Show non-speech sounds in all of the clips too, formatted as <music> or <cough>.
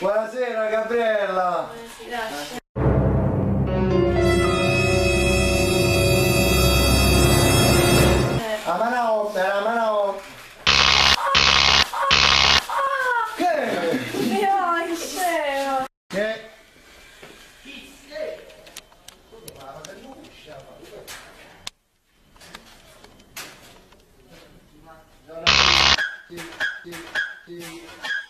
Buonasera Gabriella. La mano, la mano. Che? Che?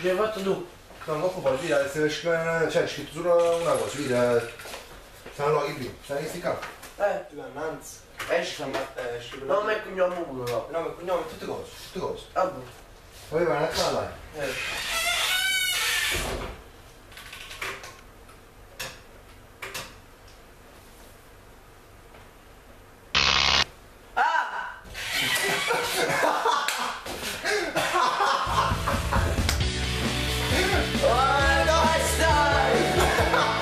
Che hai fatto tu? Non troppo poi, vedi, se cioè, scritto solo una cosa, vedi, stanno luoghi qui, stai questi qua. Eh, Nanz. esci sta esci. Nome e cognome pure, no. No, ma cognome, tutte cose, tutte cose. Ah, boh. Poi vai un attimo là. Eh. Ah! <laughs> 哈哈。